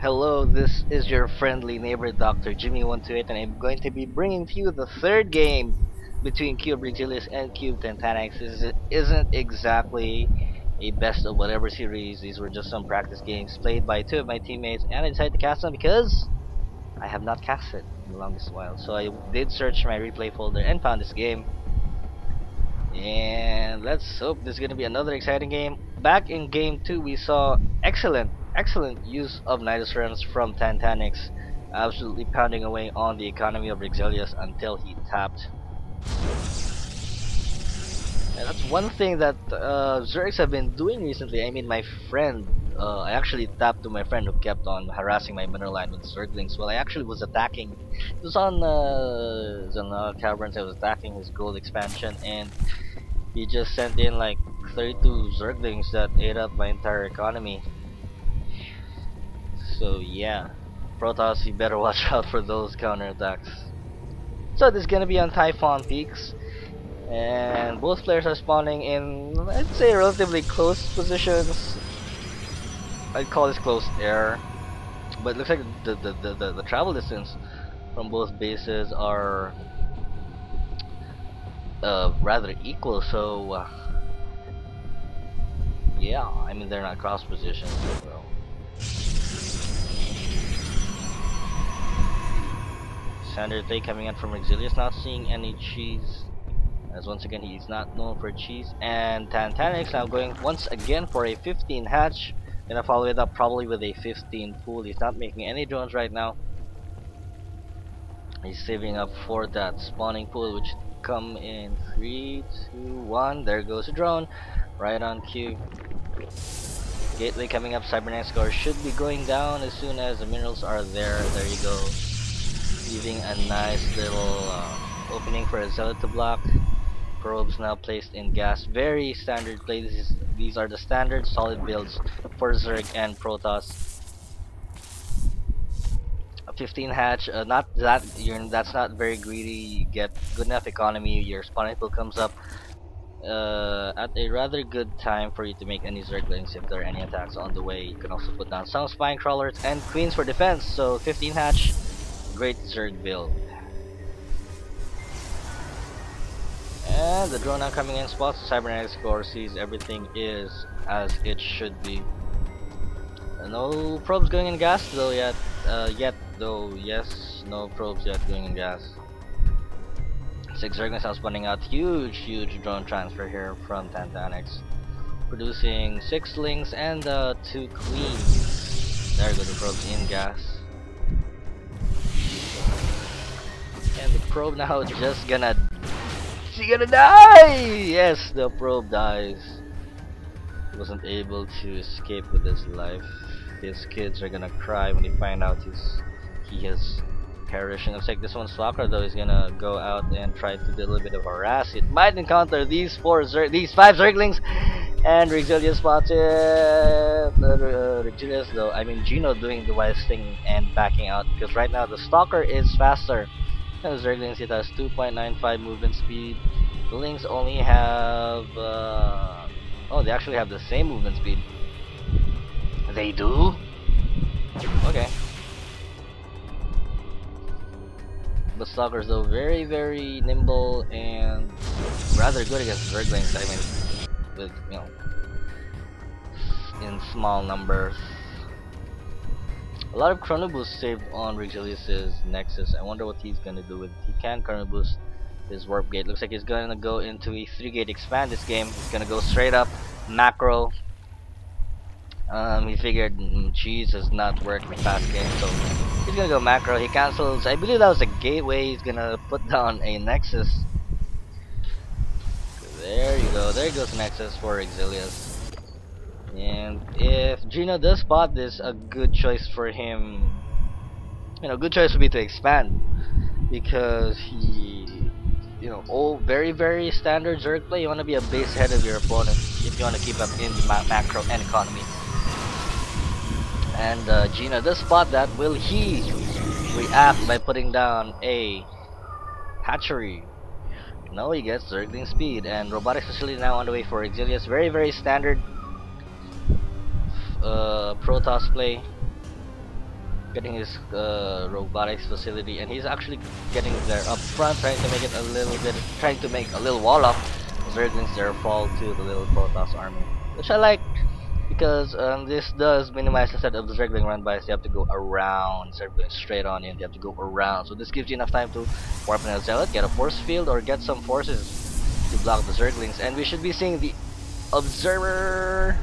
Hello, this is your friendly neighbor Dr. Jimmy128 and I'm going to be bringing to you the third game between Cube Regilius and Cube Tantanix. This isn't exactly a best of whatever series, these were just some practice games played by two of my teammates and I decided to cast them because I have not cast it in the longest while. So I did search my replay folder and found this game. And let's hope this is going to be another exciting game. Back in game 2 we saw excellent excellent use of Nydus runs from Tantanix, absolutely pounding away on the economy of Rixilius until he tapped. And that's one thing that uh, Zergs have been doing recently. I mean, my friend, uh, I actually tapped to my friend who kept on harassing my mineral line with Zerglings. Well, I actually was attacking. It was on, uh, it uh, Caverns. I was attacking his gold expansion, and he just sent in like 32 Zerglings that ate up my entire economy. So yeah, Protoss, you better watch out for those counterattacks. So this is gonna be on Typhon Peaks, and both players are spawning in, I'd say, relatively close positions. I'd call this close air, but it looks like the the, the, the, the travel distance from both bases are uh, rather equal. So uh, yeah, I mean they're not cross positions. So. Sander Day coming in from Exilius, not seeing any cheese. As once again, he's not known for cheese. And Tantanix now going once again for a 15 hatch. Gonna follow it up probably with a 15 pool. He's not making any drones right now. He's saving up for that spawning pool, which come in 3, 2, 1. There goes a drone. Right on cue. Gateway coming up. Cybernetics Core should be going down as soon as the minerals are there. There you go leaving a nice little uh, opening for a zealot to block. Probes now placed in gas. Very standard play. This is, these are the standard solid builds for Zerg and Protoss. A 15 hatch, uh, not that you're that's not very greedy. You get good enough economy. Your spawning pool comes up uh, at a rather good time for you to make any Zerglings if there are any attacks on the way. You can also put down some spine crawlers and queens for defense. So 15 hatch great Zerg build. And the drone now coming in spots the cybernetic core sees everything is as it should be. No probes going in gas though yet. Uh, yet though, yes, no probes yet going in gas. Six Zerglings now spawning out huge, huge drone transfer here from Tantanix. Producing six lings and uh, two queens. There go the probes in gas. Probe now just gonna... She gonna die! Yes, the probe dies. Wasn't able to escape with his life. His kids are gonna cry when they find out he's, he has perished. And looks like this one's Stalker though is gonna go out and try to do a little bit of harass. It might encounter these four these five Zerglings and Rexilia spotted uh, Regilius though I mean Gino doing the wise thing and backing out because right now the Stalker is faster Zerglings it has 2.95 movement speed. The Lings only have uh, oh they actually have the same movement speed. They do? Okay. But Stalkers though very very nimble and rather good against Zerglings. I mean with you know in small numbers. A lot of chrono boost saved on Regilius's Nexus. I wonder what he's gonna do with it. He can chrono boost his warp gate. Looks like he's gonna go into a three gate expand this game. He's gonna go straight up macro. Um, he figured mm, cheese has not worked in past games, so he's gonna go macro. He cancels. I believe that was a gateway. He's gonna put down a Nexus. There you go. There goes Nexus for Exilius. And if Gino does spot this, a good choice for him, you know, good choice would be to expand because he, you know, all very very standard Zerg play. You want to be a base ahead of your opponent if you want to keep up in the ma macro and economy. And uh, Gino does spot that. Will he react by putting down a hatchery? No, he gets Zergling speed and robotics facility now on the way for Exilius. Very very standard uh, Protoss play. getting his uh, robotics facility, and he's actually getting there up front, trying to make it a little bit, trying to make a little wall up. Zerglings there fall to the little Protoss army, which I like because um, this does minimize the set of the Zergling run by. So you have to go around going straight on you, you have to go around. So this gives you enough time to warp in a zealot, get a force field, or get some forces to block the Zerglings, and we should be seeing the observer.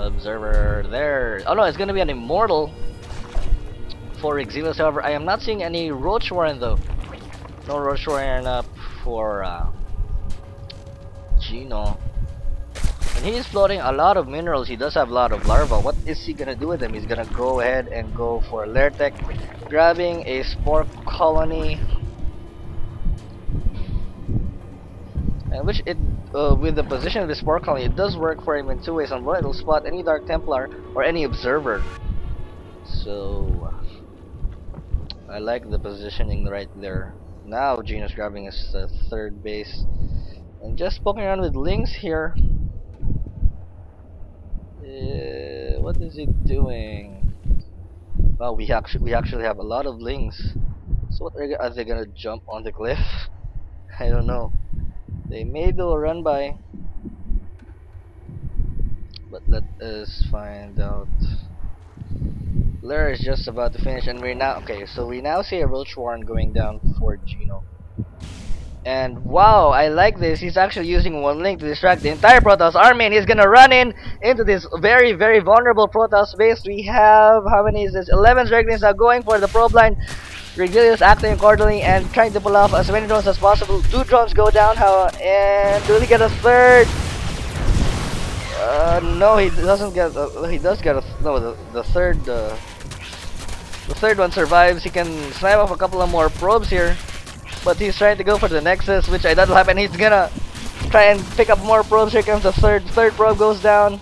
Observer there. Oh no, it's gonna be an immortal for Exilus. However, I am not seeing any Roach Warren though. No Roach Warren up for uh, Gino. And he is floating a lot of minerals. He does have a lot of larva. What is he gonna do with them? He's gonna go ahead and go for Lairtech, grabbing a spore colony. And which it, uh, with the position of the spore colony, it does work for him in two ways. On one, it'll spot any Dark Templar or any Observer. So, I like the positioning right there. Now Gino's grabbing his uh, third base. And just poking around with Lings here. Uh, what is it doing? Well, we actually we actually have a lot of Lings. So what are, are they gonna jump on the cliff? I don't know. They may do a run by. But let us find out. Lair is just about to finish and we're now okay, so we now see a Roach Warren going down for Gino. And wow, I like this. He's actually using one link to distract the entire Protoss army and he's gonna run in into this very, very vulnerable Protoss base. We have, how many is this? 11 Zerglings now going for the probe line. Regilius acting accordingly and trying to pull off as many drones as possible. Two drones go down, how and do we get a third? Uh, no, he doesn't get. He does get a no. The the third uh, the third one survives. He can snipe off a couple of more probes here, but he's trying to go for the Nexus, which I don't happen. He's gonna try and pick up more probes. Here comes the third. Third probe goes down.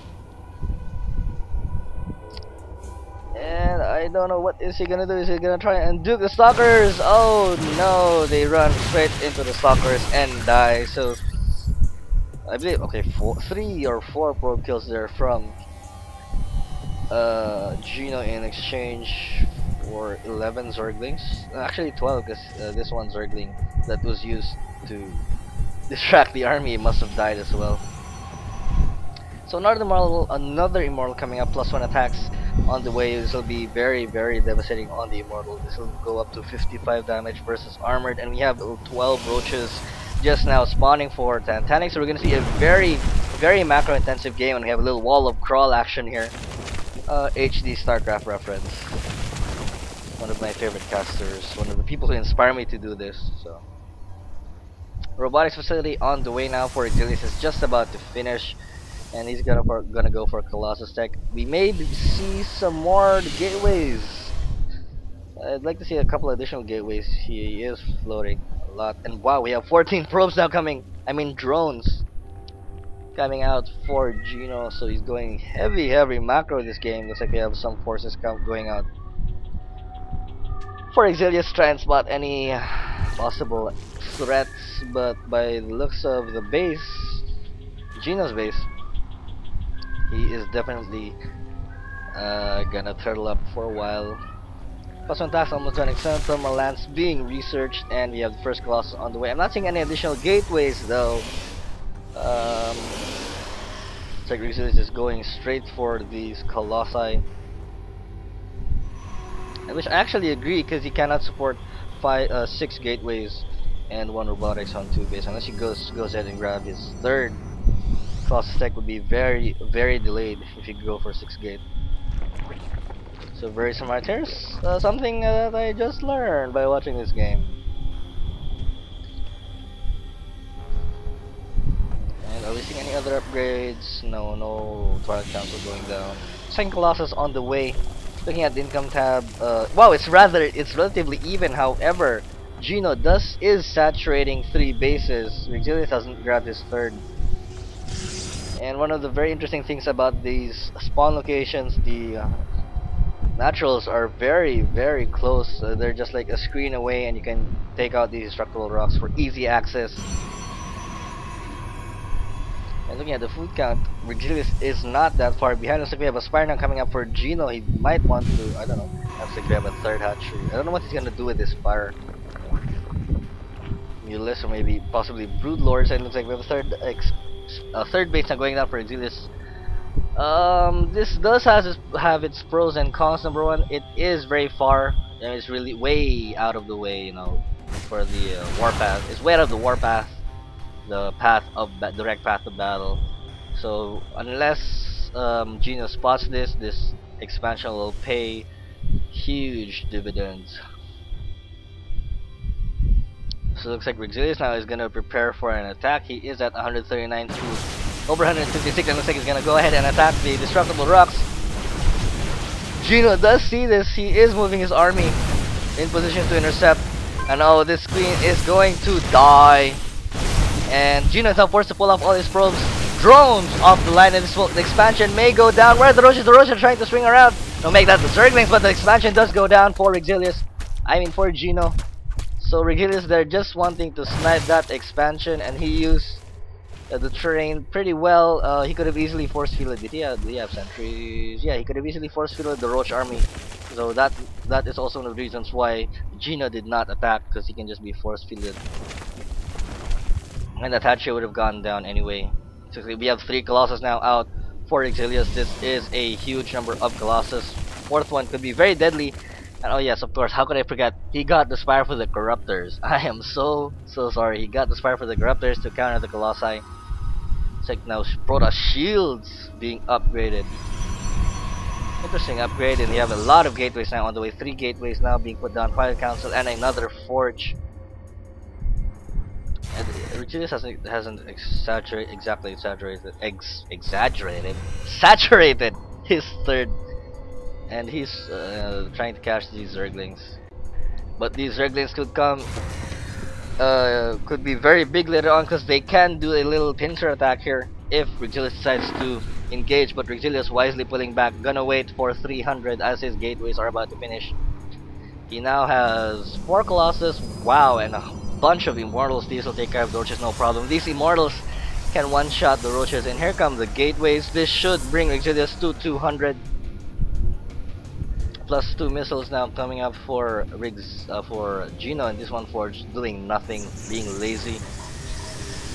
And I don't know what is he gonna do. Is he gonna try and duke the stalkers? Oh no, they run straight into the stalkers and die. So I believe okay, four, three or four probe kills there from uh, Gino in exchange for 11 Zerglings. Actually 12 because uh, this one Zergling that was used to distract the army must have died as well. So another immortal, another immortal coming up, plus one attacks on the way. This will be very, very devastating on the immortal. This will go up to 55 damage versus armored, and we have 12 roaches just now spawning for Titanic. So we're gonna see a very, very macro intensive game, and we have a little wall of crawl action here. Uh, HD StarCraft reference. One of my favorite casters, one of the people who inspire me to do this. So, robotics facility on the way now for Exilius is just about to finish and he's gonna for, gonna go for Colossus Tech. We may see some more gateways. I'd like to see a couple additional gateways. He is floating a lot, and wow, we have 14 probes now coming. I mean drones coming out for Gino. So he's going heavy, heavy macro this game. Looks like we have some forces going out for Exilius try and spot any possible threats, but by the looks of the base, Gino's base, he is definitely uh, gonna turtle up for a while. Plus one task almost done. Extended thermal lance being researched, and we have the first Colossus on the way. I'm not seeing any additional gateways though. Um, Segregus is going straight for these Colossi. Which I actually agree because he cannot support five, uh, six gateways and one robotics on two base unless he goes goes ahead and grab his third Colossus tech would be very, very delayed if you go for 6 gate. So very smart. Here's uh, something uh, that I just learned by watching this game. And are we seeing any other upgrades? No, no Twilight Council going down. Second Colossus on the way. Looking at the income tab, uh, wow, it's rather, it's relatively even. However, Gino does is saturating three bases. Regilius hasn't grabbed his third. And one of the very interesting things about these spawn locations, the uh, naturals are very, very close. Uh, they're just like a screen away, and you can take out these destructible rocks for easy access. And looking at the food count, Regilius is not that far behind. Looks like we have a Spire now coming up for Gino. He might want to, I don't know. Looks like we have a third hatchery. I don't know what he's gonna do with this Spire. Mulus or maybe possibly Brood Lords. And looks like we have a third ex a third base now going down for Exilius. Um, this does has its, have its pros and cons. Number one, it is very far. And it's really way out of the way, you know, for the uh, warpath. It's way out of the warpath the path of direct path of battle. So unless um, spots this, this expansion will pay huge dividends. So it looks like Regilius now is gonna prepare for an attack. He is at 139 to over 156 and looks like he's gonna go ahead and attack the destructible rocks. Gino does see this, he is moving his army in position to intercept. And oh this queen is going to die. And Gino is now forced to pull off all his probes. Drones off the line and this will, the expansion may go down. Where the Roaches? The are trying to swing around. Don't make that the Zerglings, but the expansion does go down for Regilius. I mean for Gino. So Regilius they're just wanting to snipe that expansion and he used uh, the terrain pretty well. Uh, he could have easily force fielded. Did Yeah, have, have sentries? Yeah, he could have easily force fielded the Roach army. So that that is also one of the reasons why Gino did not attack because he can just be force fielded. And that hatchery would have gone down anyway. So we have three Colossus now out for Exilius. This is a huge number of Colossus. Fourth one could be very deadly. And oh yes, of course, how could I forget? He got the Spire for the Corruptors. I am so, so sorry. He got the Spire for the Corruptors to counter the Colossi. It's like now Protoss Shields being upgraded. Interesting upgrade, and we have a lot of gateways now on the way. Three gateways now being put down. Fire Council and another Forge. Regilius hasn't hasn't exaggerated exactly exaggerated ex exaggerated saturated his third, and he's uh, trying to catch these Zerglings. But these Zerglings could come, uh, could be very big later on because they can do a little pincer attack here if Regilius decides to engage. But Regilius wisely pulling back, gonna wait for 300 as his gateways are about to finish. He now has four Colossus, wow, and bunch of immortals. These will take care of the roaches, no problem. These immortals can one-shot the roaches. And here come the gateways. This should bring Exilius to 200. Plus two missiles now coming up for Riggs uh, for Gino and this one for doing nothing, being lazy.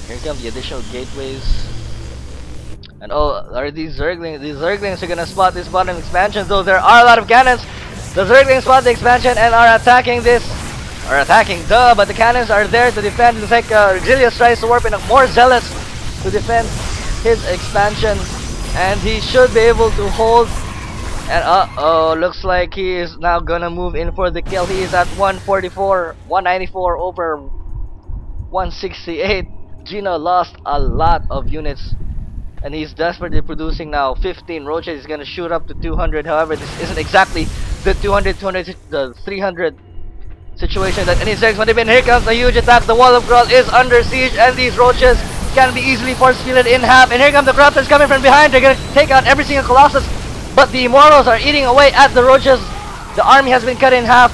Here come the additional gateways. And oh, are these Zerglings? These Zerglings are gonna spot this bottom expansion, though there are a lot of cannons. The Zerglings spot the expansion and are attacking this are attacking, duh, but the cannons are there to defend. Looks like uh, Regilius tries to warp in, more zealous to defend his expansion, and he should be able to hold. And uh oh, looks like he is now gonna move in for the kill. He is at 144, 194 over 168. Gino lost a lot of units and he's desperately producing now 15 roaches he's gonna shoot up to 200 however this isn't exactly the 200 200 the 300 situation that any sex seconds have been. Here comes a huge attack. The wall of Grawl is under siege and these roaches can be easily force fielded in half. And here comes the Corruptors coming from behind. They're gonna take out every single Colossus. But the Immortals are eating away at the roaches. The army has been cut in half.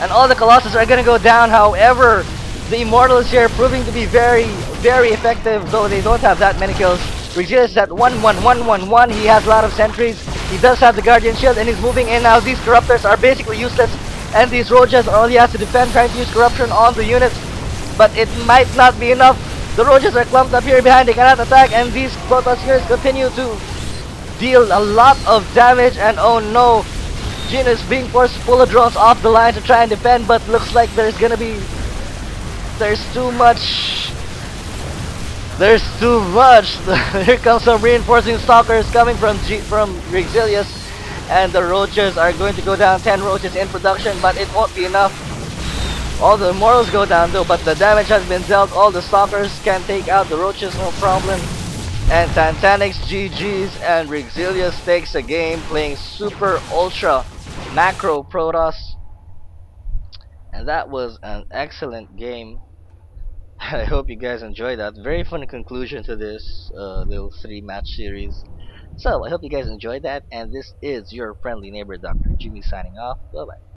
And all the Colossus are gonna go down. However, the Immortals here proving to be very, very effective, though they don't have that many kills. Regilius is at 11111. He has a lot of sentries. He does have the Guardian Shield and he's moving in now. These Corruptors are basically useless and these are only has to defend trying to use corruption on the units but it might not be enough. The Roaches are clumped up here behind they cannot attack and these Protoss units continue to deal a lot of damage and oh no Jin is being forced to pull the drones off the line to try and defend but looks like there's gonna be there's too much there's too much. Here comes some reinforcing stalkers coming from G from Regilius and the roaches are going to go down. 10 roaches in production but it won't be enough. All the morals go down though but the damage has been dealt. All the stalkers can take out the roaches no problem. And Tantanix GG's and Regilius takes a game playing super ultra macro Protoss and that was an excellent game. I hope you guys enjoyed that. Very fun conclusion to this uh, little three match series so, I hope you guys enjoyed that, and this is your friendly neighbor Dr. Jimmy signing off. Bye bye.